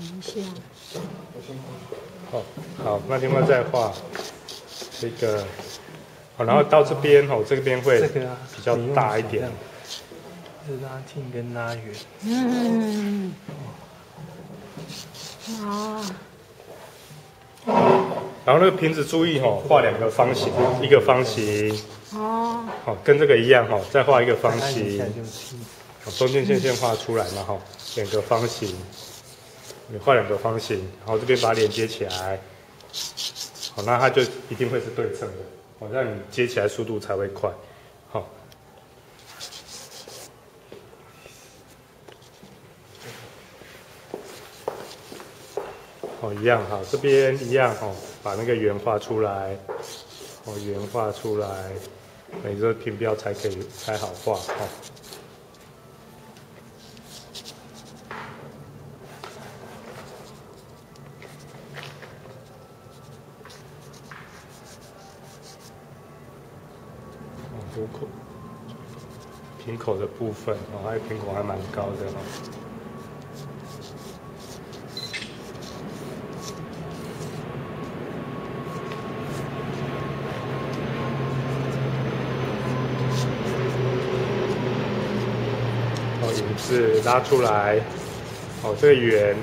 等一下，好，好，那另外再画这个，好，然后到这边哦，这边会比较大一点。是拉近跟拉远。嗯，啊，然后那个瓶子注意哦，画两个方形，一个方形，哦，好，跟这个一样哈，再画一个方形。中间线先画出来嘛哈，两个方形，你画两个方形，然后这边把它连接起来，好，那它就一定会是对称的，好，让你接起来速度才会快，好。哦，一样好，这边一样哦，把那个圆画出来，哦，圆画出来，每个平标才可以才好画哦。虎口瓶口的部分哦，还有瓶口还蛮高的哦。哦，影子拉出来，哦，这个圆